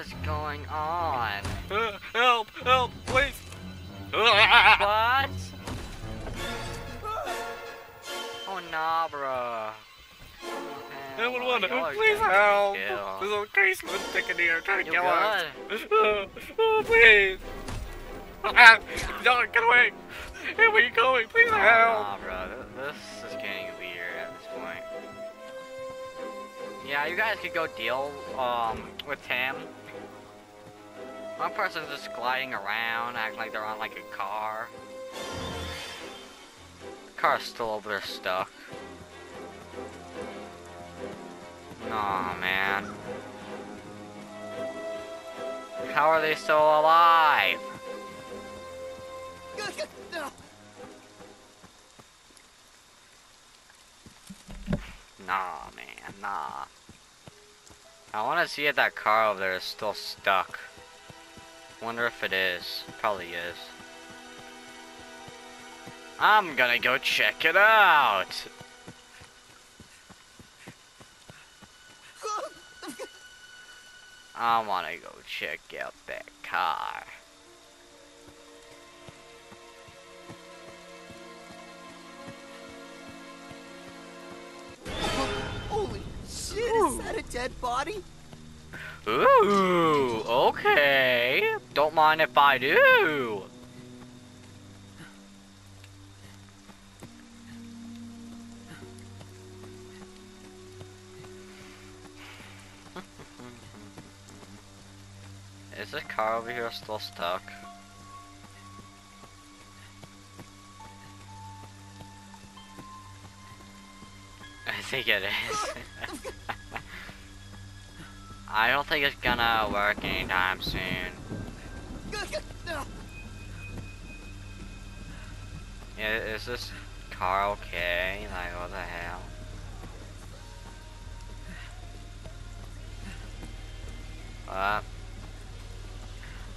is going on? Uh, help! Help! Please! What? Oh nah, bro. I would want to. Y'all are Please help! There's a crazy sticking here trying to kill us. Oh, oh, please! Ah, don't get away! Hey, where you going? Please Oh, help! nah, bro. This is getting weird at this point. Yeah, you guys could go deal um with him. One person's just gliding around, acting like they're on like a car. The car's still over there stuck. Aw, man. How are they still alive? Nah, man, nah. I want to see if that car over there is still stuck. Wonder if it is. Probably is. I'm gonna go check it out. I wanna go check out that car. Holy shit, is that a dead body? Ooh, okay. Don't mind if I do. Is this car over here still stuck? I think it is. I don't think it's gonna work anytime soon. Is this car okay? Like, what the hell?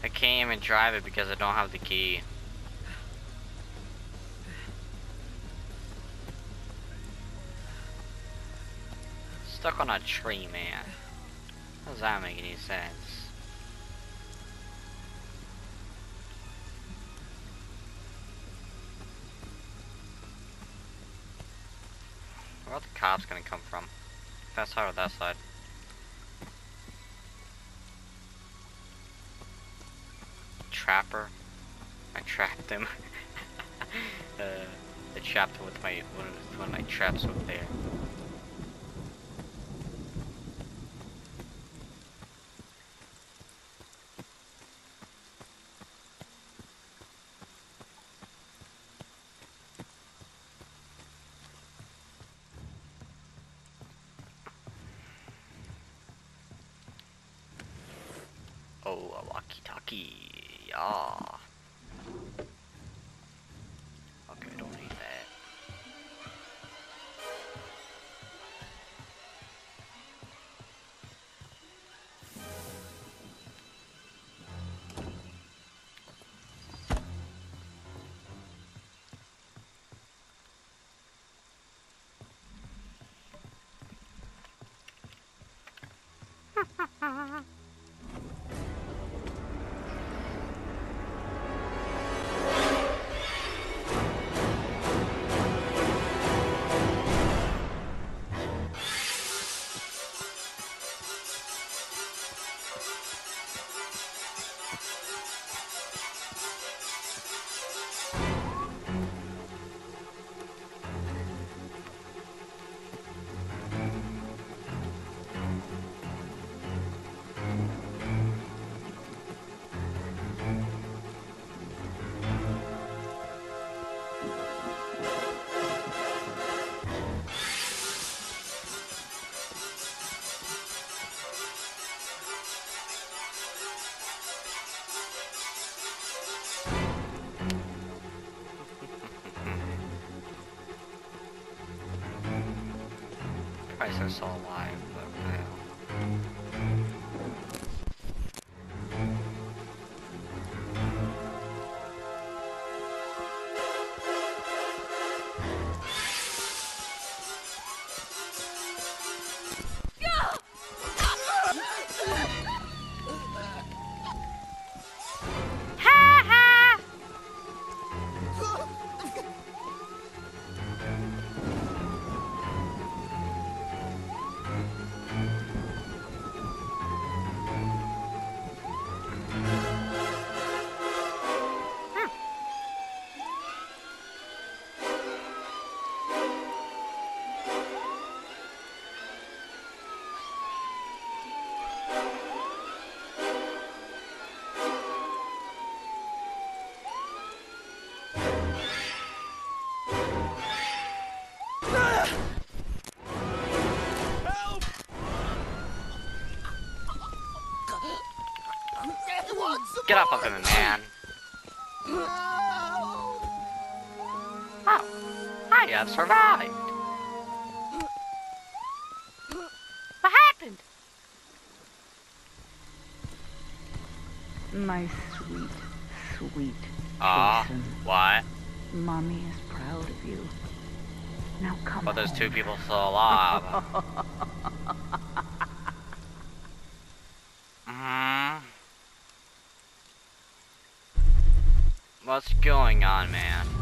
I can't even drive it because I don't have the key. Stuck on a tree, man. How does that make any sense? Where are the cops gonna come from? That side or that side? Trapper? I trapped him. uh, I trapped him with my one of, my traps over there. Oh, a walkie-talkie. Yeah. Okay, don't need that. Christ, they're still alive, but well. Get of him, man. Oh, I have survived. What happened? My sweet, sweet Ah, Jason. what? Mommy is proud of you. Now come But there's two people still alive. What's going on, man?